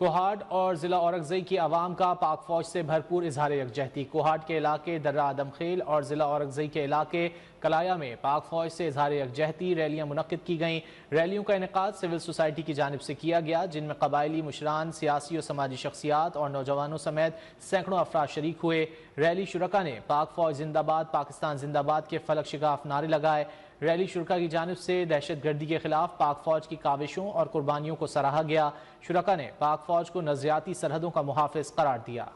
कोहाट और ज़िला औरकजई की आवाम का पाक फौज से भरपूर इजहार यकजहती। कोहाट के इलाके दर्रा आदमखेल और ज़िला औरकजई के इलाके कलाया में पाक फौज से इजहार यकजहती रैलियाँ मुनद की गईं। रैलियों का इनका सिविल सोसाइटी की जानब से किया गया, जिनमें कबायली, मुशरान, सियासी और समाजी शख्सियात और नौजवानों समेत सैकड़ों अफराद शरीक हुए। रैली शुरा ने पाक फौज जिंदाबाद, पाकिस्तान जिंदाबाद के फलक शिगाफ नारे लगाए। रैली शुरा की जानब से दहशत गर्दी के खिलाफ पाक फौज की काविशों और कुर्बानियों को सराहा गया। शुरा ने पाक फौज को नजरियाती सरहदों का मुहाफ़ करार दिया।